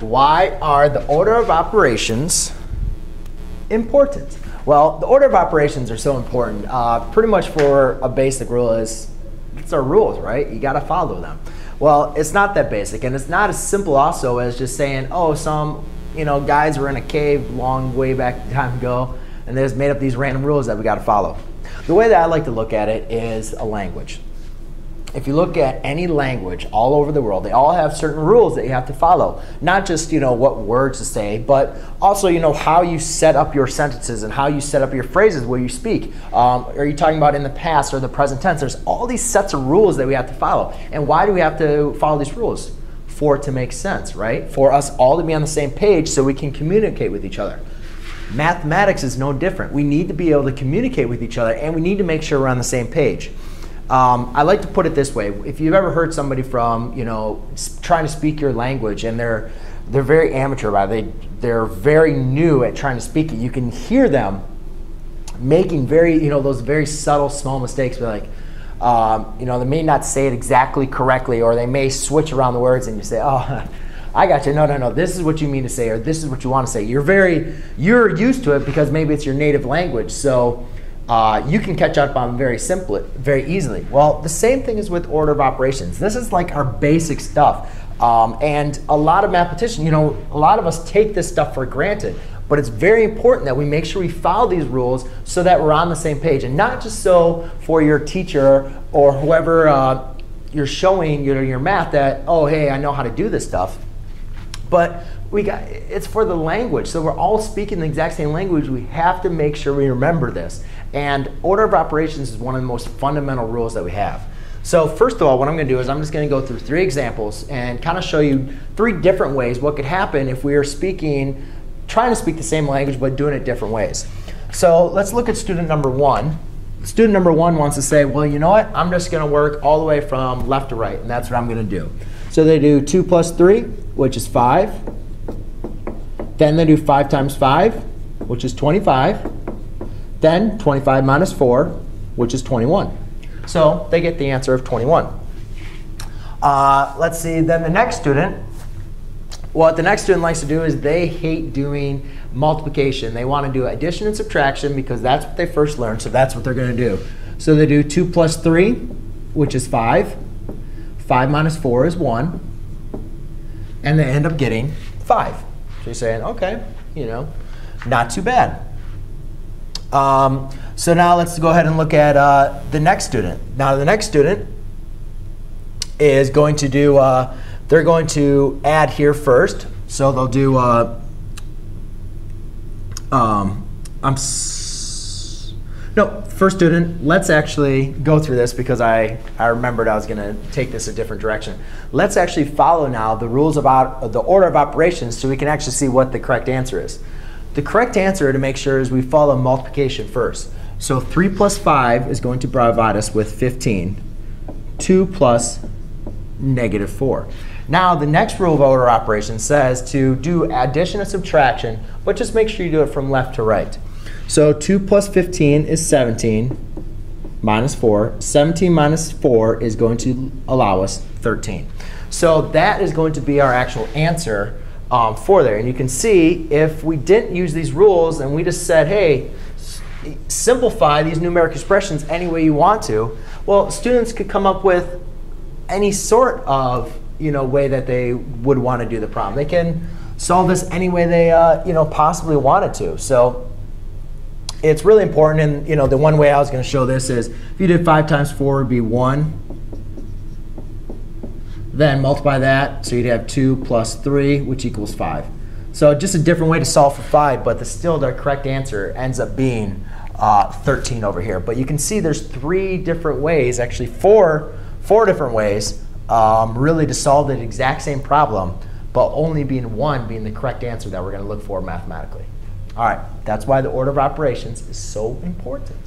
Why are the order of operations important? Well, the order of operations are so important. Uh, pretty much for a basic rule is, it's our rules, right? You got to follow them. Well, it's not that basic, and it's not as simple also as just saying, oh, some you know guys were in a cave long way back time ago, and they just made up these random rules that we got to follow. The way that I like to look at it is a language if you look at any language all over the world, they all have certain rules that you have to follow. Not just you know what words to say, but also you know how you set up your sentences and how you set up your phrases where you speak. Um, are you talking about in the past or the present tense? There's all these sets of rules that we have to follow. And why do we have to follow these rules? For it to make sense, right? For us all to be on the same page so we can communicate with each other. Mathematics is no different. We need to be able to communicate with each other and we need to make sure we're on the same page. Um, I like to put it this way: if you've ever heard somebody from, you know, trying to speak your language and they're they're very amateur about it, they they're very new at trying to speak it. You can hear them making very, you know, those very subtle, small mistakes. But like, um, you know, they may not say it exactly correctly, or they may switch around the words, and you say, "Oh, I got you." No, no, no. This is what you mean to say, or this is what you want to say. You're very, you're used to it because maybe it's your native language. So uh, you can catch up on very simply, very easily. Well, the same thing is with order of operations. This is like our basic stuff. Um, and a lot of mathematicians, you know, a lot of us take this stuff for granted. But it's very important that we make sure we follow these rules so that we're on the same page. And not just so for your teacher or whoever uh, you're showing you know, your math that, oh, hey, I know how to do this stuff. But we got it's for the language. So we're all speaking the exact same language. We have to make sure we remember this. And order of operations is one of the most fundamental rules that we have. So first of all, what I'm going to do is I'm just going to go through three examples and kind of show you three different ways what could happen if we are speaking, trying to speak the same language but doing it different ways. So let's look at student number one. Student number one wants to say, well, you know what? I'm just going to work all the way from left to right, and that's what I'm going to do. So they do 2 plus 3, which is 5. Then they do 5 times 5, which is 25. Then 25 minus 4, which is 21. So they get the answer of 21. Uh, let's see, then the next student, what the next student likes to do is they hate doing multiplication. They want to do addition and subtraction because that's what they first learned, so that's what they're going to do. So they do 2 plus 3, which is 5. 5 minus 4 is 1. And they end up getting 5. So you're saying, okay, you know, not too bad. Um, so now let's go ahead and look at uh, the next student. Now the next student is going to do, uh, they're going to add here first. So they'll do, uh, um, I'm, no, first student, let's actually go through this because I, I remembered I was going to take this a different direction. Let's actually follow now the rules about the order of operations so we can actually see what the correct answer is. The correct answer to make sure is we follow multiplication first. So 3 plus 5 is going to provide us with 15. 2 plus negative 4. Now, the next rule of order operation says to do addition and subtraction, but just make sure you do it from left to right. So 2 plus 15 is 17 minus 4. 17 minus 4 is going to allow us 13. So that is going to be our actual answer um, for there. And you can see if we didn't use these rules and we just said, hey, simplify these numeric expressions any way you want to, well, students could come up with any sort of you know, way that they would want to do the problem. They can solve this any way they uh, you know, possibly wanted to. So it's really important. And you know, the one way I was going to show this is if you did 5 times 4 would be 1 then multiply that, so you'd have 2 plus 3, which equals 5. So just a different way to solve for 5, but the, still the correct answer ends up being uh, 13 over here. But you can see there's three different ways, actually four, four different ways, um, really to solve the exact same problem, but only being one being the correct answer that we're going to look for mathematically. All right, that's why the order of operations is so important.